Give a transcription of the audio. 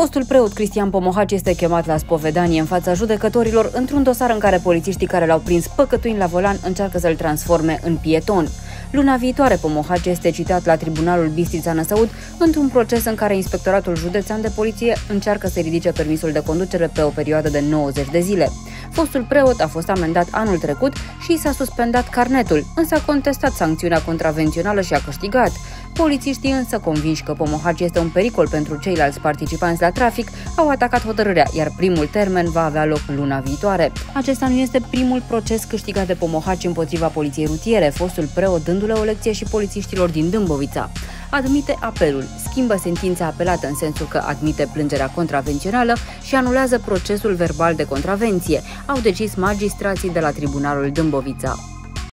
Fostul preot Cristian Pomohaci este chemat la spovedanie în fața judecătorilor într-un dosar în care polițiștii care l-au prins păcătuind la volan încearcă să-l transforme în pieton. Luna viitoare, Pomohaci este citat la Tribunalul Bistrița Năsăud într-un proces în care Inspectoratul Județean de Poliție încearcă să ridice permisul de conducere pe o perioadă de 90 de zile. Fostul preot a fost amendat anul trecut și s-a suspendat carnetul, însă a contestat sancțiunea contravențională și a câștigat. Polițiștii însă convinși că Pomohaci este un pericol pentru ceilalți participanți la trafic, au atacat hotărârea, iar primul termen va avea loc luna viitoare. Acesta nu este primul proces câștigat de Pomohaci împotriva poliției rutiere, fostul preot dându-le o lecție și polițiștilor din Dâmbovița admite apelul, schimbă sentința apelată în sensul că admite plângerea contravențională și anulează procesul verbal de contravenție, au decis magistrații de la Tribunalul Dâmbovița.